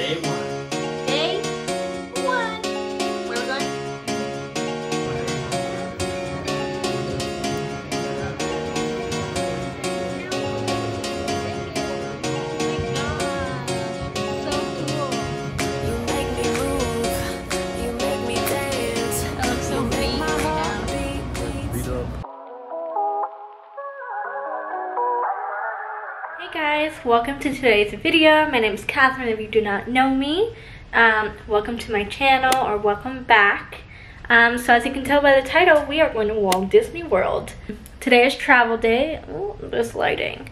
Day one. Welcome to today's video. My name is Katherine if you do not know me. Um, welcome to my channel or welcome back. Um, so as you can tell by the title, we are going to Walt Disney World. Today is travel day. Oh, this lighting.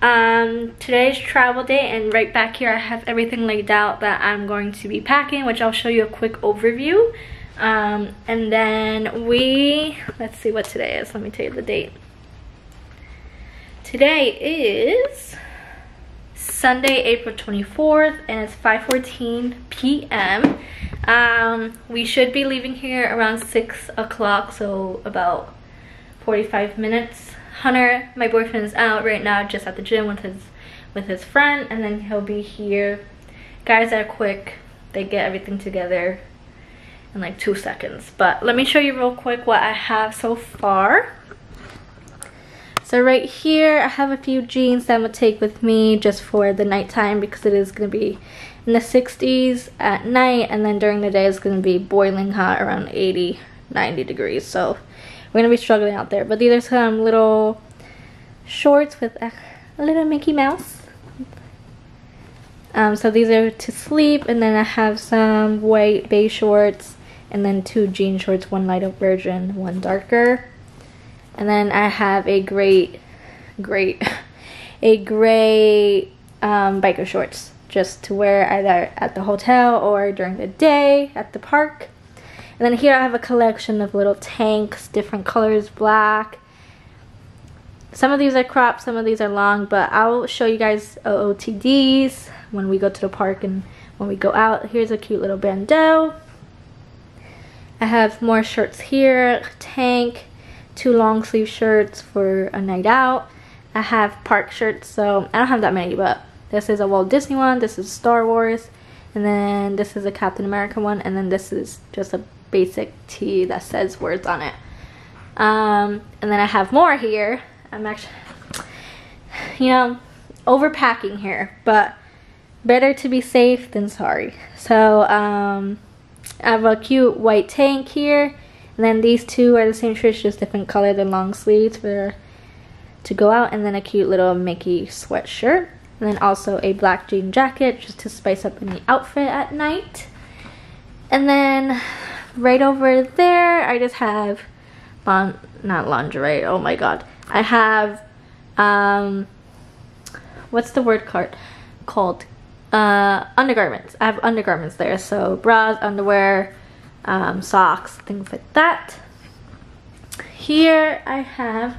Um, today is travel day and right back here I have everything laid out that I'm going to be packing, which I'll show you a quick overview. Um, and then we, let's see what today is. Let me tell you the date. Today is Sunday, April 24th, and it's 5.14 p.m. Um, we should be leaving here around 6 o'clock, so about 45 minutes. Hunter, my boyfriend, is out right now just at the gym with his with his friend, and then he'll be here. Guys are quick. They get everything together in like two seconds. But let me show you real quick what I have so far. So right here, I have a few jeans that I'm gonna take with me just for the nighttime because it is gonna be in the 60s at night and then during the day it's gonna be boiling hot around 80, 90 degrees. So we're gonna be struggling out there. But these are some little shorts with a, a little Mickey Mouse. Um, so these are to sleep and then I have some white beige shorts and then two jean shorts, one lighter version, one darker. And then I have a great, great, a gray um, biker shorts just to wear either at the hotel or during the day at the park. And then here I have a collection of little tanks, different colors, black. Some of these are cropped, some of these are long, but I'll show you guys OOTDs when we go to the park and when we go out. Here's a cute little bandeau. I have more shirts here, tank, two long sleeve shirts for a night out. I have park shirts, so I don't have that many, but this is a Walt Disney one, this is Star Wars, and then this is a Captain America one, and then this is just a basic tee that says words on it. Um, and then I have more here. I'm actually, you know, overpacking here, but better to be safe than sorry. So, um, I have a cute white tank here. And then these two are the same shirts, just different color than long sleeves for to go out. And then a cute little Mickey sweatshirt. And then also a black jean jacket just to spice up any outfit at night. And then right over there, I just have, bon not lingerie, oh my god. I have, um, what's the word card called? Uh, undergarments. I have undergarments there. So bras, underwear, um, socks, things like that. Here I have,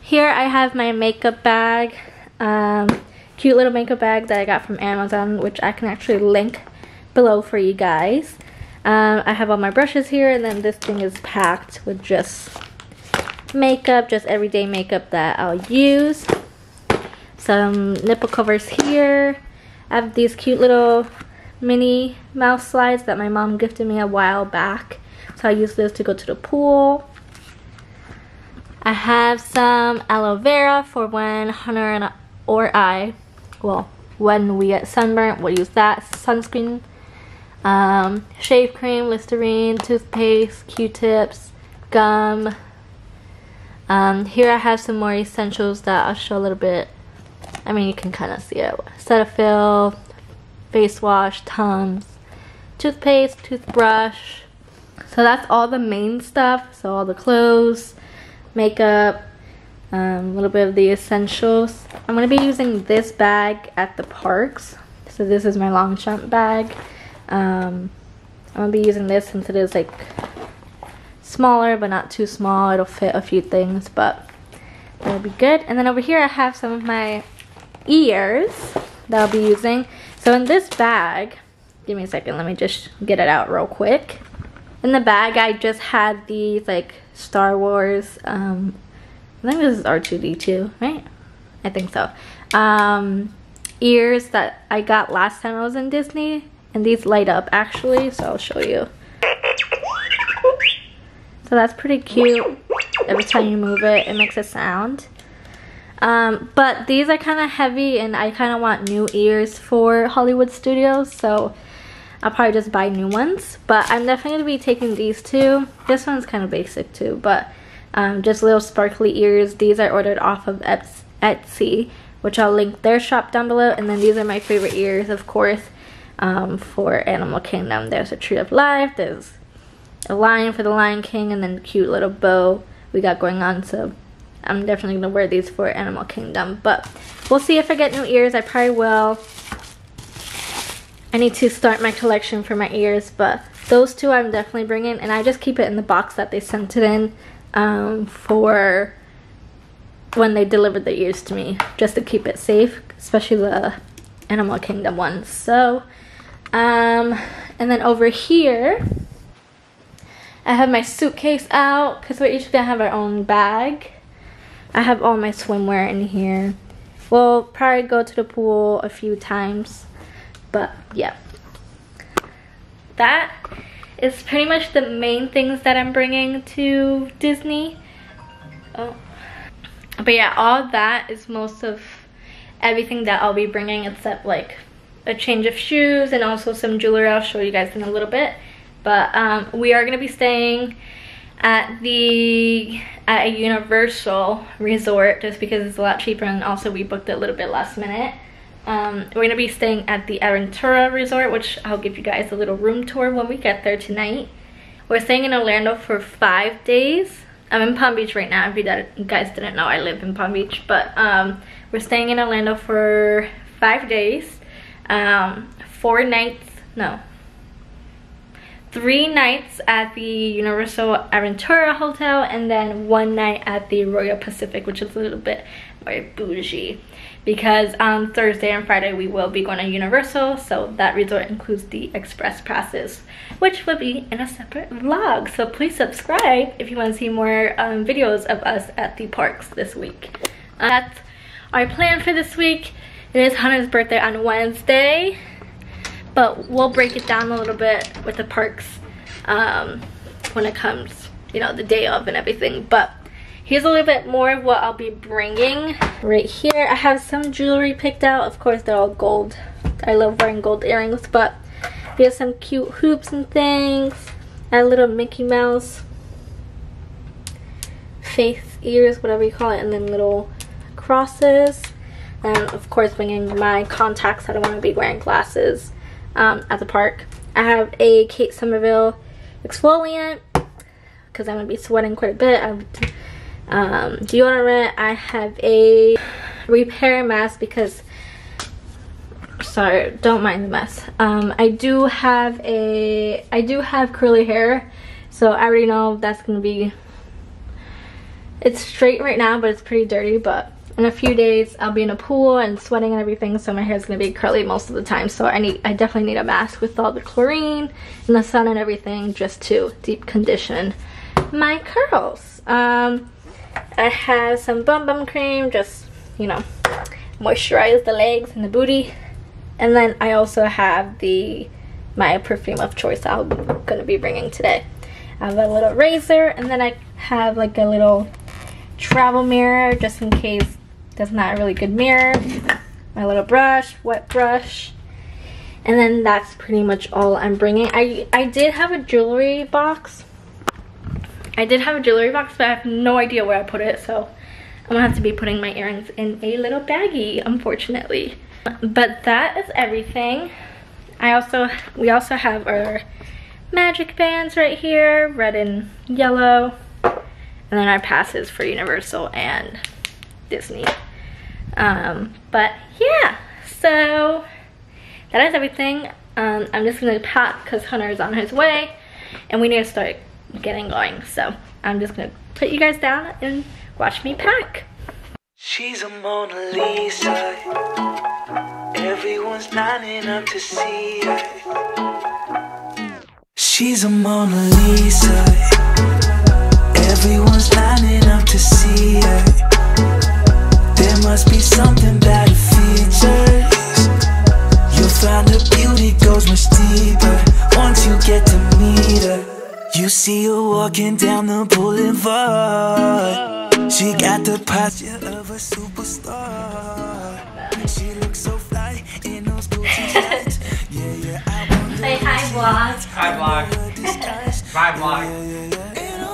here I have my makeup bag. Um, cute little makeup bag that I got from Amazon, which I can actually link below for you guys. Um, I have all my brushes here, and then this thing is packed with just makeup, just everyday makeup that I'll use. Some nipple covers here. I have these cute little Minnie Mouse slides that my mom gifted me a while back. So I use this to go to the pool. I have some aloe vera for when Hunter and or I, well, when we get sunburnt, we'll use that. Sunscreen, um, shave cream, Listerine, toothpaste, Q-tips, gum. Um, here I have some more essentials that I'll show a little bit. I mean, you can kind of see it. Cetaphil, face wash, Tums, toothpaste, toothbrush. So that's all the main stuff. So all the clothes, makeup, um, a little bit of the essentials. I'm going to be using this bag at the parks. So this is my long Longchamp bag. Um, I'm going to be using this since it is like smaller but not too small. It'll fit a few things but that'll be good. And then over here I have some of my ears that I'll be using. So in this bag, give me a second, let me just get it out real quick. In the bag I just had these like Star Wars, um, I think this is R2-D2, right? I think so. Um, ears that I got last time I was in Disney. And these light up actually, so I'll show you. So that's pretty cute. Every time you move it, it makes a sound. Um, but these are kind of heavy and I kind of want new ears for Hollywood Studios. So I'll probably just buy new ones. But I'm definitely going to be taking these two. This one's kind of basic too. But um, just little sparkly ears. These I ordered off of Etsy. Which I'll link their shop down below. And then these are my favorite ears of course. Um, for Animal Kingdom. There's a Tree of Life. There's a lion for the Lion King. And then cute little bow we got going on. So I'm definitely going to wear these for Animal Kingdom. But we'll see if I get new ears. I probably will. I need to start my collection for my ears. But those two I'm definitely bringing. And I just keep it in the box that they sent it in um, for when they delivered the ears to me. Just to keep it safe. Especially the Animal Kingdom ones. So, um, and then over here... I have my suitcase out because we're each gonna have our own bag. I have all my swimwear in here. We'll probably go to the pool a few times, but yeah. That is pretty much the main things that I'm bringing to Disney. Oh. But yeah, all that is most of everything that I'll be bringing except like a change of shoes and also some jewelry I'll show you guys in a little bit. But um, we are going to be staying at the at a Universal resort just because it's a lot cheaper and also we booked it a little bit last minute. Um, we're to be staying at the Aventura Resort, which I'll give you guys a little room tour when we get there tonight. We're staying in Orlando for five days. I'm in Palm Beach right now, if you guys didn't know, I live in Palm Beach. But um, we're staying in Orlando for five days. Um, four nights, no, three nights at the Universal Aventura Hotel and then one night at the Royal Pacific, which is a little bit more bougie. Because on Thursday and Friday we will be going to Universal, so that resort includes the express passes, which will be in a separate vlog. So please subscribe if you want to see more um, videos of us at the parks this week. Uh, that's our plan for this week. It is Hunter's birthday on Wednesday but we'll break it down a little bit with the parks um, when it comes, you know, the day of and everything. But here's a little bit more of what I'll be bringing. Right here, I have some jewelry picked out. Of course, they're all gold. I love wearing gold earrings, but here's some cute hoops and things. A little Mickey Mouse face ears, whatever you call it, and then little crosses. And of course, bringing my contacts. I don't want to be wearing glasses um, at the park. I have a Kate Somerville exfoliant because I'm going to be sweating quite a bit. I um, deodorant. I have a repair mask because sorry don't mind the mess um, i do have a i do have curly hair so i already know that's gonna be it's straight right now but it's pretty dirty but in a few days I'll be in a pool and sweating and everything so my hair is to be curly most of the time. So I need I definitely need a mask with all the chlorine and the sun and everything just to deep condition my curls. Um I have some bum bum cream just you know moisturize the legs and the booty. And then I also have the my perfume of choice I'm gonna be bringing today. I have a little razor and then I have like a little travel mirror just in case that's not a really good mirror. My little brush, wet brush. And then that's pretty much all I'm bringing. I, I did have a jewelry box. I did have a jewelry box, but I have no idea where I put it. So I'm gonna have to be putting my earrings in a little baggie, unfortunately. But that is everything. I also, we also have our magic bands right here, red and yellow. And then our passes for Universal and Disney. Um, but yeah, so that is everything. Um, I'm just gonna pack because Hunter is on his way and we need to start getting going. So I'm just gonna put you guys down and watch me pack. She's a Mona Lisa. Everyone's lining up to see her. She's a Mona Lisa. Everyone's lining up to see her must be something that it features. You'll find her beauty goes much deeper Once you get to meet her. You see her walking down the boulevard. She got the posture of a superstar. She looks so fly in those Gucci Yeah, yeah, I want Say hi vlog Hi vlog Bye vlog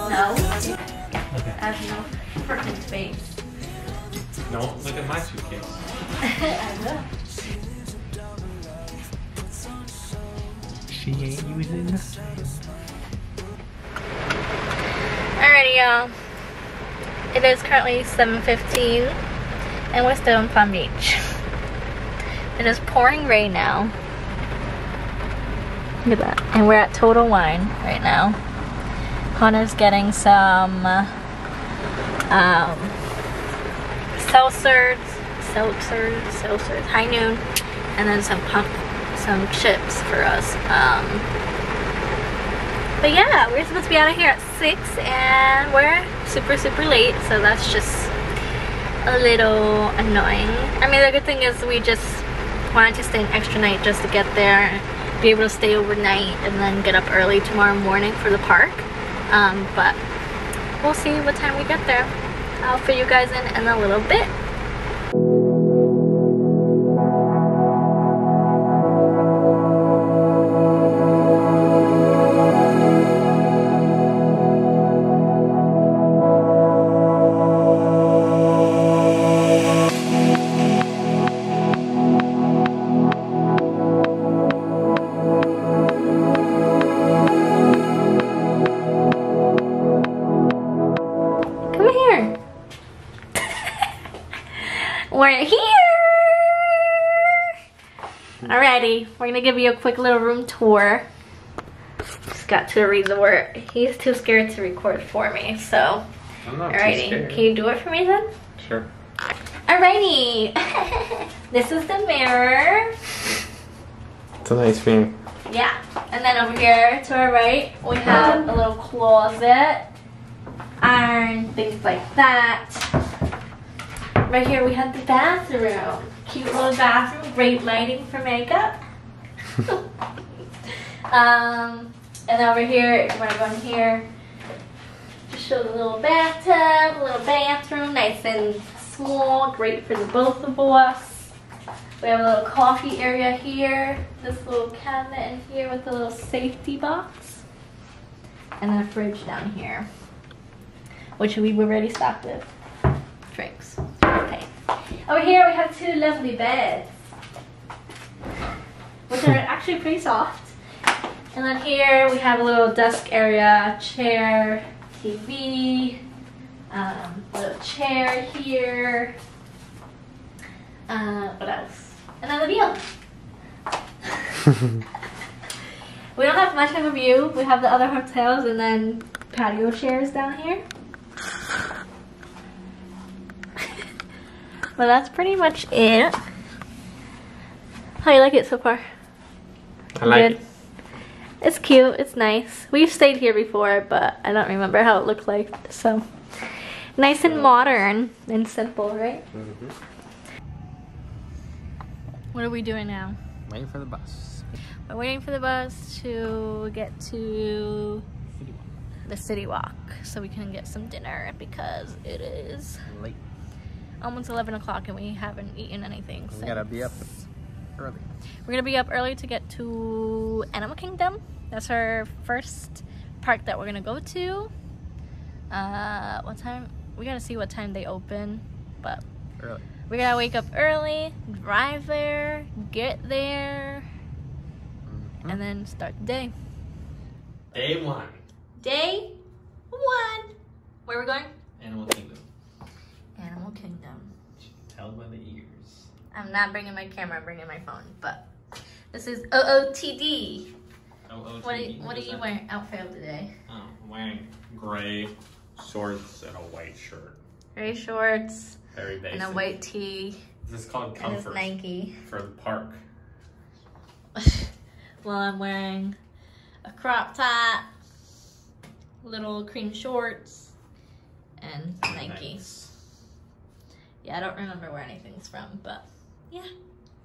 No. I have no freaking space. No, look at my suitcase. I will. She ain't using the Alrighty, y'all. It is currently 7.15 and we're still in Palm Beach. It is pouring rain now. Look at that. And we're at Total Wine right now. Connor's getting some um, seltzers, seltzers, seltzers, high noon, and then some pump, some chips for us. Um, but yeah, we're supposed to be out of here at 6 and we're super, super late, so that's just a little annoying. I mean, the good thing is we just wanted to stay an extra night just to get there, be able to stay overnight, and then get up early tomorrow morning for the park. Um, but we'll see what time we get there. I'll fill you guys in in a little bit. We're gonna give you a quick little room tour. Just got to the resort. He's too scared to record for me, so I'm not too alrighty. scared. Can you do it for me then? Sure. Alrighty. this is the mirror. It's a nice mirror. Yeah. And then over here to our right, we have a little closet. Iron, things like that. Right here we have the bathroom. Cute little bathroom, great lighting for makeup. um, and over here, if you want to go in here, just show the little bathtub, a little bathroom, nice and small, great for the both of us. We have a little coffee area here, this little cabinet in here with a little safety box, and then a fridge down here, which we were already stocked with drinks. Okay. Over here we have two lovely beds, which are actually pretty soft. And then here we have a little desk area, chair, TV, um, little chair here. Uh, what else? Another view. we don't have much of a view. We have the other hotels and then patio chairs down here. well, that's pretty much it. How you like it so far? I like Good. It's cute. It's nice. We've stayed here before, but I don't remember how it looked like. So nice and modern and simple, right? Mm-hmm. What are we doing now? Waiting for the bus. We're waiting for the bus to get to the city walk so we can get some dinner because it is Late. almost 11 o'clock and we haven't eaten anything. We gotta be up since- early. We're gonna be up early to get to Animal Kingdom. That's our first park that we're gonna go to. Uh, what time? We gotta see what time they open, but Early. we gotta wake up early, drive there, get there, Mm-hmm. and then start the day. Day one. Day one. Where are we going? Animal Kingdom. Animal Kingdom. Tell by the ears. I'm not bringing my camera. I'm bringing my phone. But this is OOTD. Oh, What are, TV? what are you wearing? Outfit of the day. Oh, I'm wearing gray shorts and a white shirt. Gray shorts Very basic. and a white tee This is called comfort Nike. for the park. Well, I'm wearing a crop top, little cream shorts, and Nike. Nice. Yeah, I don't remember where anything's from, but yeah.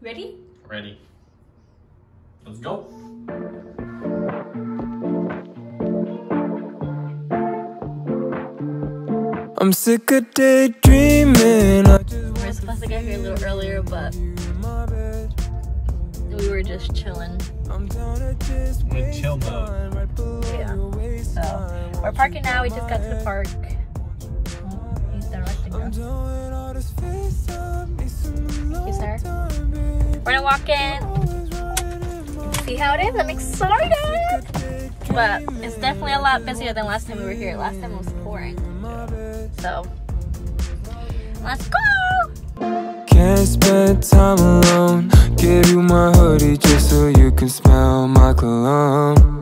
Ready? Ready. Let's go. I'm sick of daydreaming. I just We were supposed to get here a little earlier, but we were just chilling. I'm down to just In a chill mode. Yeah. So we're parking now. We just got to the park. Oh, he's directing us. Yes, sir. We're gonna walk in, see how it is. I'm excited. But it's definitely a lot busier than last time we were here. Last time it was pouring. So let's go. Can't spend time alone. Give you my hoodie just so you can smell my cologne.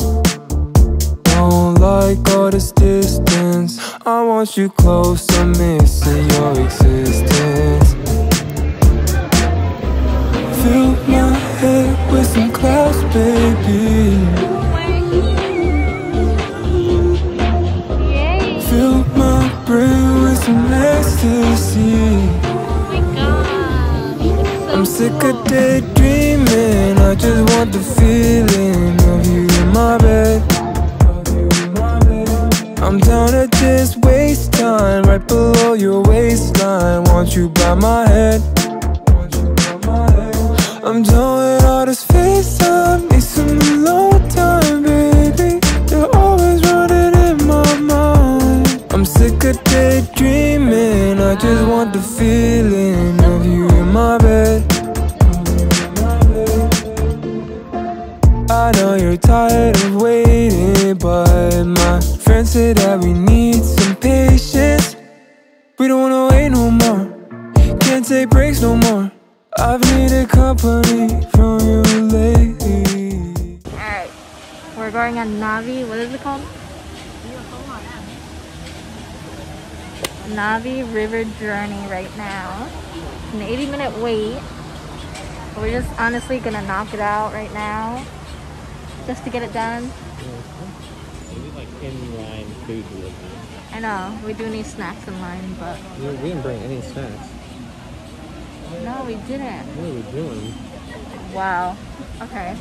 Don't like all this distance. I want you close. I'm missing your existence. Fill my head with some clouds, baby. Fill my brain with some ecstasy. I'm sick of daydreaming. I just want the feeling of you in my bed. I'm down to just waste time right below your waistline. Want you by my head. Journey right now. It's an 80 minute wait. We're just honestly gonna knock it out right now. Just to get it done. Maybe like inline food delivery. I know, we do need snacks in line, but We didn't bring any snacks. no, we didn't. What are we doing? Wow. Okay.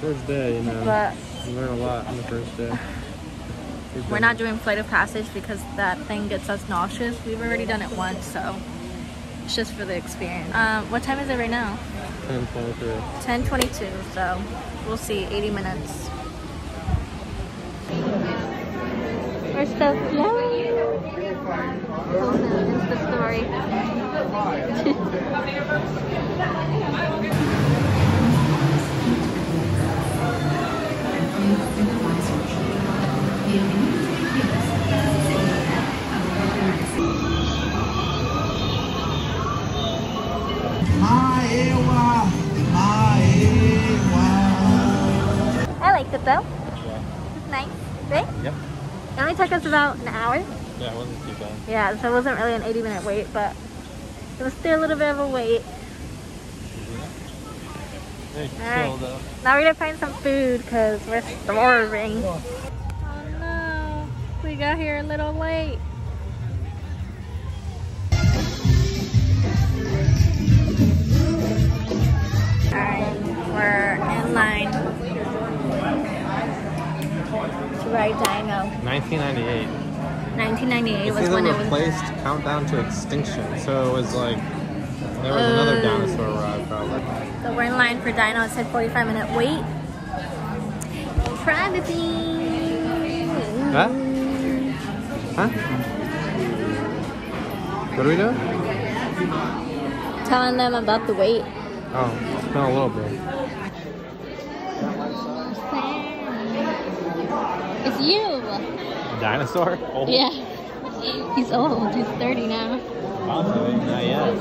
First day, you know. But you learn a lot on the first day. We're not doing Flight of Passage because that thing gets us nauseous. We've already done it once, so it's just for the experience. Um, what time is it right now? 10, 23. 10:22. So we'll see. 80 minutes. We're so young. Insta story. I liked it though. It's nice, right? Yep. It only took us about an hour. Yeah, it wasn't too bad. Yeah, so it wasn't really an 80 minute wait, but it was still a little bit of a wait. Chill though. Now we're gonna find some food because we're starving. We got here a little late. Alright, we're in line to ride Dino. 1998. 1998 It's was when it was. replaced Countdown to Extinction, so it was like there was another Oh. dinosaur ride probably. So we're in line for Dino. It said 45 minute wait. Privacy. Huh? Huh? What are we doing? Telling them about the wait. Oh, it's been a little bit. It's you. Dinosaur? Oh, Yeah. He's old. He's 30 now. Possibly, not yet.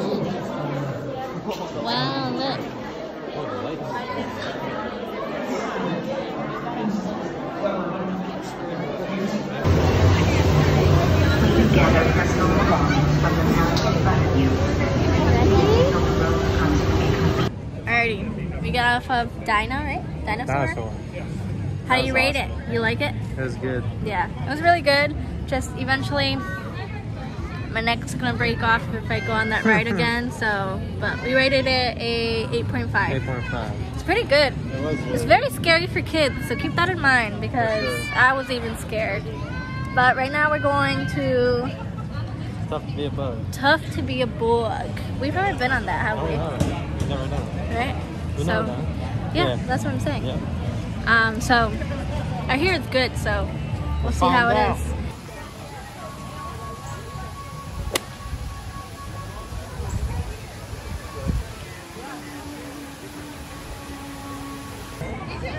Wow, look. Oh, the lights. Alrighty. We got off of Dino, right? Dinosaur? Dinosaur. How do you That was rate it? You like it? It was good. Yeah. It was really good. Just eventually my neck's gonna break off if I go on that ride again. So, but we rated it a 8.5. 8.5. It's pretty good. It was It's very scary for kids, so keep that in mind because sure. I was even scared. But right now we're going to tough to be a bug. Tough to be a bug. We've never been on that, have Oh, we? no. You never know. Right? We so, know that. yeah, Yeah. that's what I'm saying. Yeah. Um, so I hear it's good, so we'll see how it out. is.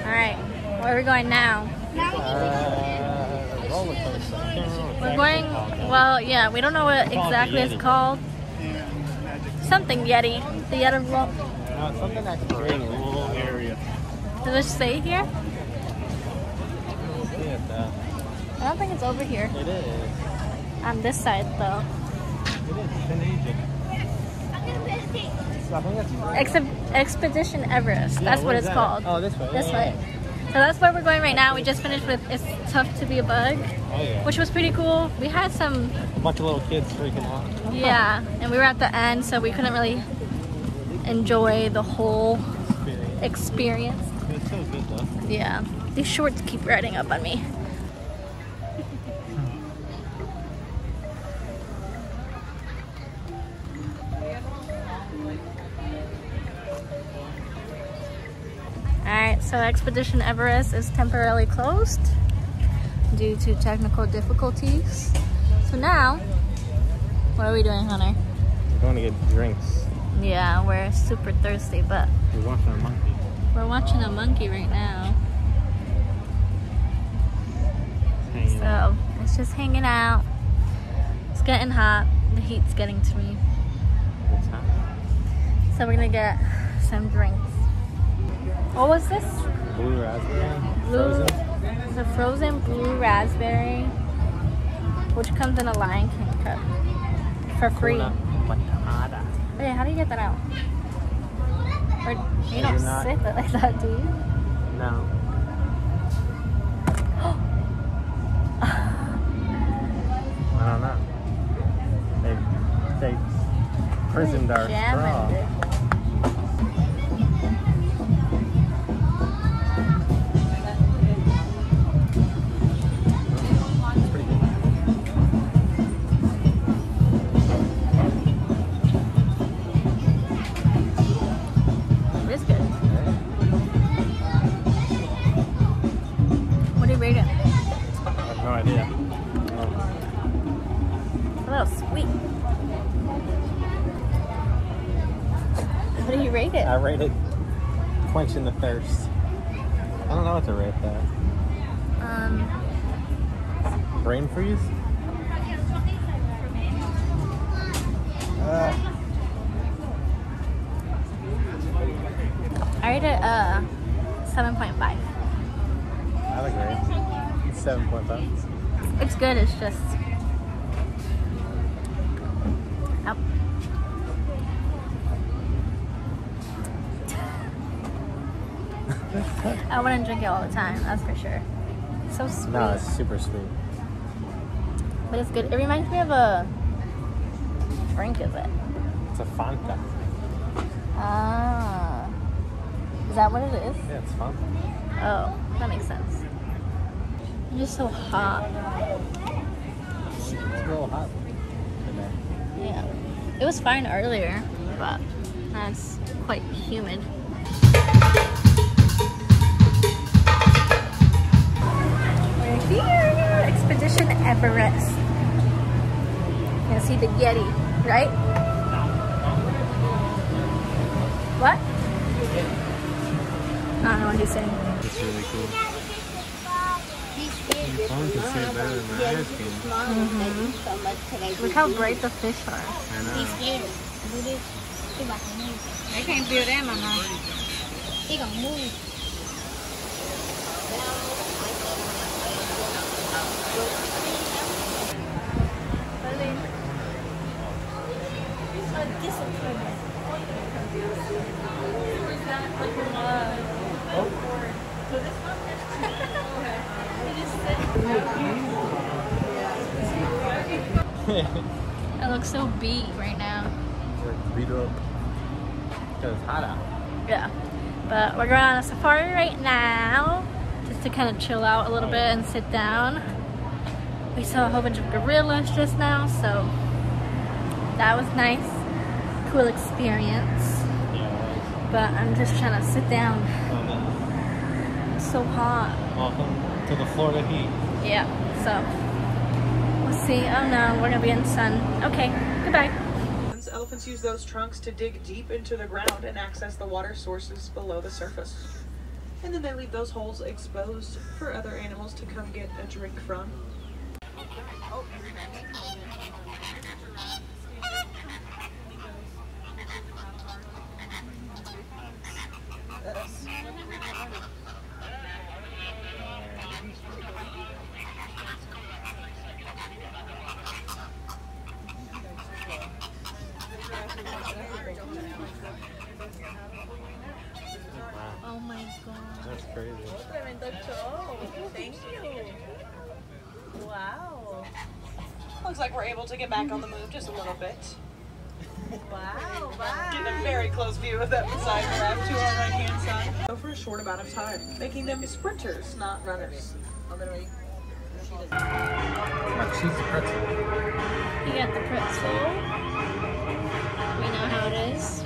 All right, where are we going now? Uh, roller coaster. I can't remember what We're going. Well, yeah, we don't know what exactly it's called. Something Yeti. The Yeti. Ro- No, in something exploration. area. Does it say here? Uh, I don't think it's over here. It is. On this side, though. It is. It's in Egypt. So I think it's Exib- Expedition Everest. Yeah, That's what where's it's that? called. Oh, this way. This Yeah, way. So that's where we're going right now. We just finished with It's Tough to Be a Bug, Oh yeah. which was pretty cool. We had some, A bunch of little kids freaking out. yeah, and we were at the end, so we couldn't really enjoy the whole Experience. experience. It's so good though. Yeah, these shorts keep riding up on me. So Expedition Everest is temporarily closed due to technical difficulties. So now, what are we doing, Hunter? We're going to get drinks. Yeah, we're super thirsty, but We're watching a monkey. we're watching a monkey right now. Hanging out. So it's just hanging out. It's getting hot. The heat's getting to me. It's hot. So we're gonna get some drinks. What was this? Blue raspberry. Blue. Frozen. The frozen blue raspberry, which comes in a Lion King cup for free. Wait, how do you get that out? Or you don't not- sip it like that, do you? No. I don't know. They they prisoned our straw. it. Quenching the thirst. I don't know what to rate that. Um, Brain freeze? Uh, I rate it uh 7.5. I like it. It's 7.5. It's good, it's just. Up. I wouldn't drink it all the time, that's for sure. It's so sweet. No, it's super sweet. But it's good. It reminds me of a drink, is it? It's a Fanta. Ah. Is that what it is? Yeah, it's Fanta. Oh, that makes sense. It's just so hot. It's a little hot today. Yeah. It was fine earlier, but now it's quite humid. Here, Expedition Everest. You can see the Yeti, right? What? I don't know what he's saying. It's really cool. The phone can see it better than my eyes can. Look how bright the fish are. I know. I can't do that, uh-huh. Mama. It looks so beat right now. We're beat up. Because it's hot out. Yeah. But we're going on a safari right now just to kind of chill out a little bit and sit down. We saw a whole bunch of gorillas just now, so that was nice. Cool experience. But I'm just trying to sit down. It's so hot. welcome to the Florida heat. Yeah, so we'll see. Oh no, we're gonna be in the sun. Okay, goodbye. Elephants use those trunks to dig deep into the ground and access the water sources below the surface. And then they leave those holes exposed for other animals to come get a drink from. Oh my god. That's crazy. Thank you. Wow. Looks like we're able to get back on the move just a little bit. Wow, wow. Getting a very close view of that Maasai giraffe to our right hand side. Go for a short amount of time, making them sprinters, not runners. Like cheese pretzel. You got the pretzel. We know how it is.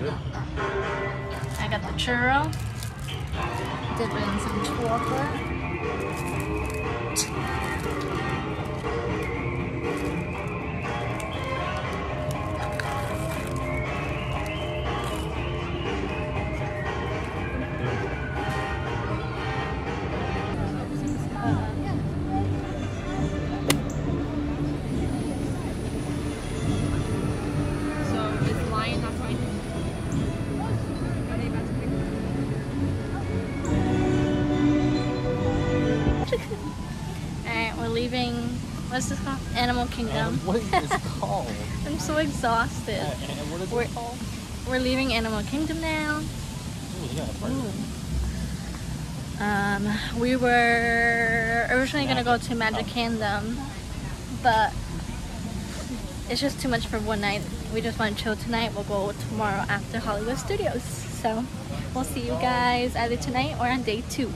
Good. I got the churro. Dip it in some chocolate. Called? Animal Kingdom. Um, what is this called? I'm so exhausted. Uh, what is We're, it called? we're leaving Animal Kingdom now. Ooh, yeah, part Um, we were originally gonna go to Magic Kingdom, but it's just too much for one night. We just want to chill tonight. We'll go tomorrow after Hollywood Studios. So we'll see you guys either tonight or on day two.